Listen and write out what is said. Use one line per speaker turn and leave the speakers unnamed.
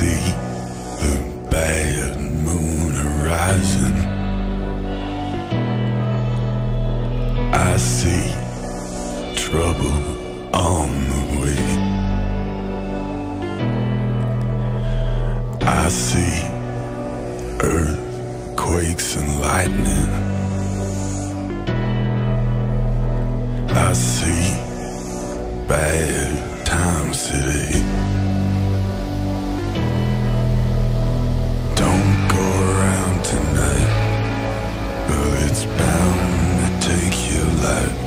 see the bad moon horizon. I see trouble on the way. I see earthquakes and lightning. I see bad bound to take your life.